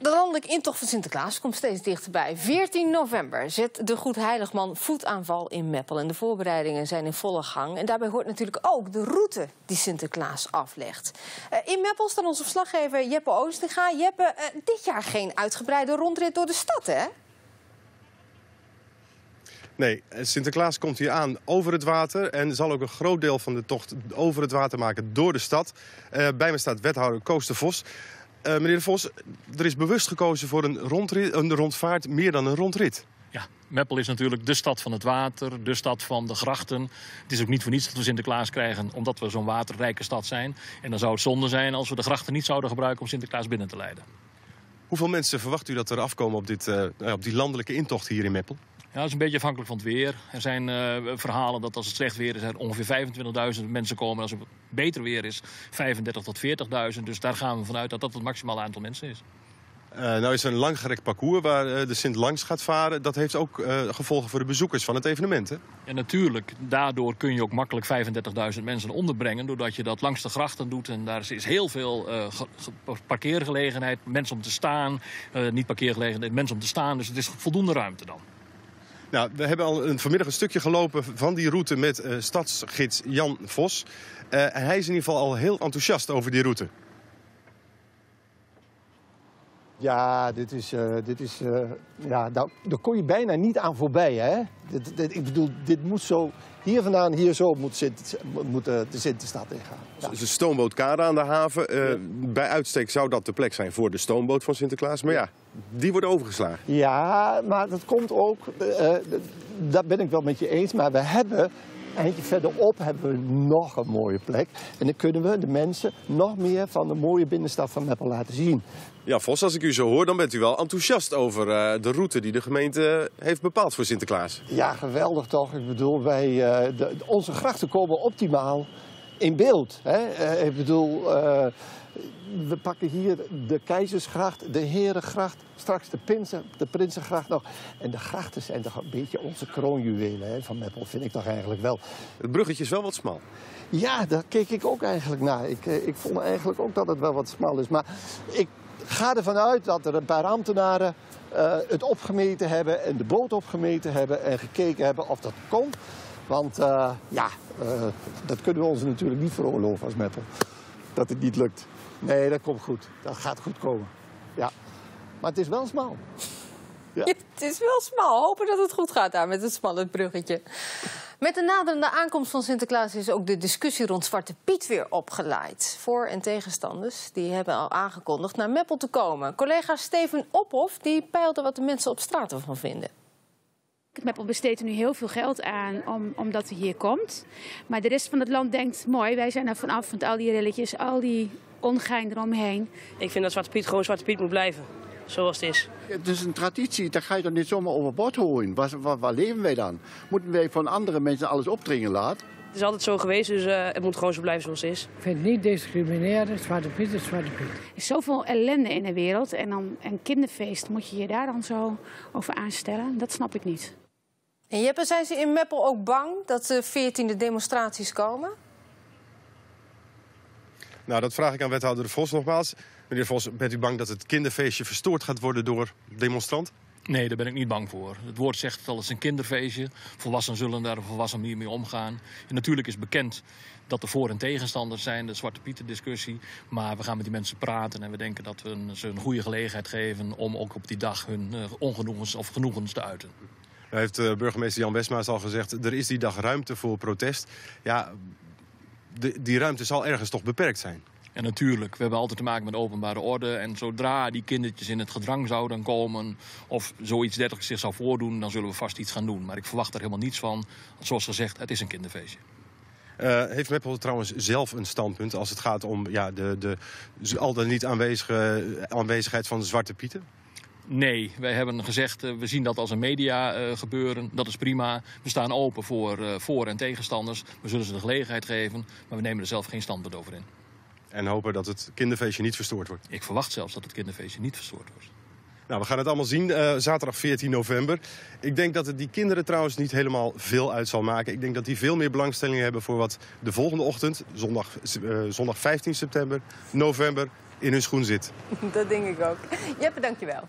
De landelijke intocht van Sinterklaas komt steeds dichterbij. 14 november zet de Goed Heiligman voetaanval in Meppel. En de voorbereidingen zijn in volle gang. En daarbij hoort natuurlijk ook de route die Sinterklaas aflegt. Uh, in Meppel staat onze verslaggever Jeppe Oostenga. Jeppe, uh, dit jaar geen uitgebreide rondrit door de stad, hè? Nee, Sinterklaas komt hier aan over het water en zal ook een groot deel van de tocht over het water maken door de stad. Bij me staat wethouder Koos de Vos. Uh, meneer de Vos, er is bewust gekozen voor een, rondrit, een rondvaart meer dan een rondrit. Ja, Meppel is natuurlijk de stad van het water, de stad van de grachten. Het is ook niet voor niets dat we Sinterklaas krijgen, omdat we zo'n waterrijke stad zijn. En dan zou het zonde zijn als we de grachten niet zouden gebruiken om Sinterklaas binnen te leiden. Hoeveel mensen verwacht u dat er afkomen op, dit, uh, op die landelijke intocht hier in Meppel? Ja, dat is een beetje afhankelijk van het weer. Er zijn uh, verhalen dat als het slecht weer is, er ongeveer 25.000 mensen komen. Als het beter weer is, 35.000 tot 40.000. Dus daar gaan we vanuit dat dat het maximale aantal mensen is. Uh, nou is er een langgerekt parcours waar uh, de Sint langs gaat varen. Dat heeft ook uh, gevolgen voor de bezoekers van het evenement, hè? Ja, natuurlijk. Daardoor kun je ook makkelijk 35.000 mensen onderbrengen... doordat je dat langs de grachten doet. En daar is heel veel parkeergelegenheid, mensen om te staan. niet parkeergelegenheid, mensen om te staan. Dus het is voldoende ruimte dan. Nou, we hebben al een, vanmiddag een stukje gelopen van die route met uh, stadsgids Jan Vos. Uh, hij is in ieder geval al heel enthousiast over die route. Ja, dit is, uh, dit is ja, daar, daar, kon je bijna niet aan voorbij. Hè? Dit, dit, ik bedoel, dit moet zo, hier vandaan, hier zo moet, Sint, moet de Sinterstad ingaan. Ja. Dus de stoomboot aan de haven. Ja. Bij uitstek zou dat de plek zijn voor de stoomboot van Sinterklaas. Maar ja, die wordt overgeslagen. Ja, maar dat komt ook, dat ben ik wel met je eens, maar we hebben, eentje verderop hebben we nog een mooie plek. En dan kunnen we de mensen nog meer van de mooie binnenstad van Meppel laten zien. Ja, Vos, als ik u zo hoor, dan bent u wel enthousiast over uh, de route die de gemeente heeft bepaald voor Sinterklaas. Ja, geweldig toch. Ik bedoel, wij, uh, de, onze grachten komen optimaal in beeld. Hè? ik bedoel we pakken hier de Keizersgracht, de Herengracht, straks de, Prinsen, de Prinsengracht nog. En de grachten zijn toch een beetje onze kroonjuwelen hè, van Meppel, vind ik toch eigenlijk wel. Het bruggetje is wel wat smal. Ja, daar keek ik ook eigenlijk naar. Ik, ik vond eigenlijk ook dat het wel wat smal is. Maar ik ga ervan uit dat er een paar ambtenaren uh, het opgemeten hebben en de boot opgemeten hebben en gekeken hebben of dat kon. Want uh, ja, uh, dat kunnen we ons natuurlijk niet veroorloven als Meppel. Dat het niet lukt. Nee, dat komt goed. Dat gaat goed komen. Ja. Maar het is wel smal. Ja. het is wel smal. Hopen dat het goed gaat daar met het smalle bruggetje. Met de naderende aankomst van Sinterklaas is ook de discussie rond Zwarte Piet weer opgeleid. Voor- en tegenstanders die hebben al aangekondigd naar Meppel te komen. Collega Steven Ophof die peilde wat de mensen op straat ervan vinden. Meppel besteedt er nu heel veel geld aan om, omdat hij hier komt. Maar de rest van het land denkt, mooi, wij zijn er vanaf. Want al die rilletjes, al die ongein eromheen. Ik vind dat Zwarte Piet gewoon Zwarte Piet moet blijven. Zoals het is. Het is een traditie, daar ga je toch niet zomaar overboord gooien. Waar, waar, waar, leven wij dan? Moeten wij van andere mensen alles opdringen laten? Het is altijd zo geweest, dus uh, het moet gewoon zo blijven zoals het is. Ik vind het niet discrimineren, Zwarte Piet is Zwarte Piet. Er is zoveel ellende in de wereld en dan een kinderfeest, moet je je daar dan zo over aanstellen? Dat snap ik niet. En Jeppe, zijn ze in Meppel ook bang dat de 14e demonstraties komen? Nou, dat vraag ik aan wethouder De Vos nogmaals. Meneer Vos, bent u bang dat het kinderfeestje verstoord gaat worden door demonstranten? Nee, daar ben ik niet bang voor. Het woord zegt het al, het is een kinderfeestje. Volwassenen zullen daar volwassen niet mee omgaan. En natuurlijk is bekend dat er voor- en tegenstanders zijn, de Zwarte Pieten discussie. Maar we gaan met die mensen praten en we denken dat we ze een goede gelegenheid geven... om ook op die dag hun uh, ongenoegens of genoegens te uiten. Heeft uh, burgemeester Jan Westmaas al gezegd... er is die dag ruimte voor protest. Ja, de, die ruimte zal ergens toch beperkt zijn. En natuurlijk, we hebben altijd te maken met openbare orde. En zodra die kindertjes in het gedrang zouden komen... of zoiets dergelijks zich zou voordoen, dan zullen we vast iets gaan doen. Maar ik verwacht er helemaal niets van. Zoals gezegd, het is een kinderfeestje. Uh, heeft Meppel trouwens zelf een standpunt als het gaat om ja, de, de al dan niet aanwezige, aanwezigheid van de Zwarte Pieten? Nee, wij hebben gezegd, uh, we zien dat als een media uh, gebeuren. Dat is prima. We staan open voor uh, voor- en tegenstanders. We zullen ze de gelegenheid geven, maar we nemen er zelf geen standpunt over in. En hopen dat het kinderfeestje niet verstoord wordt? Ik verwacht zelfs dat het kinderfeestje niet verstoord wordt. Nou, we gaan het allemaal zien, uh, zaterdag 14 november. Ik denk dat het die kinderen trouwens niet helemaal veel uit zal maken. Ik denk dat die veel meer belangstelling hebben voor wat de volgende ochtend, zondag, uh, zondag 15 september, november, in hun schoen zit. Dat denk ik ook. Jeppe, dankjewel.